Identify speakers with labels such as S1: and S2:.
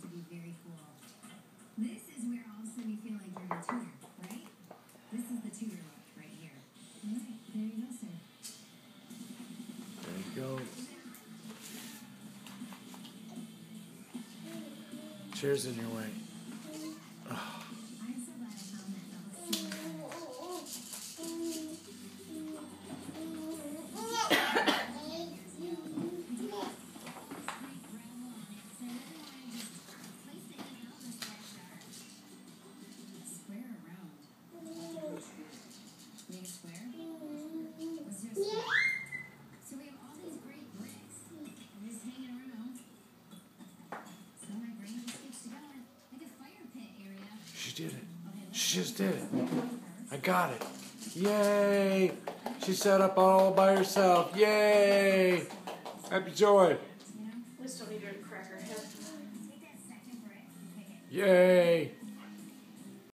S1: to be very cool. This is where all of a sudden you feel like you're a tutor, right? This is the tutor look right here. All right, there you go, sir.
S2: There you go. Cheers in your way.
S1: So we have all these great bricks just hanging around. So my brain just gets to like a fire pit area.
S2: She did it.
S1: She just did it. I
S2: got it. Yay!
S1: She set up all by herself. Yay! Happy joy.
S3: We still need her to crack her head.
S1: Take that second brick and pick it.
S2: Yay!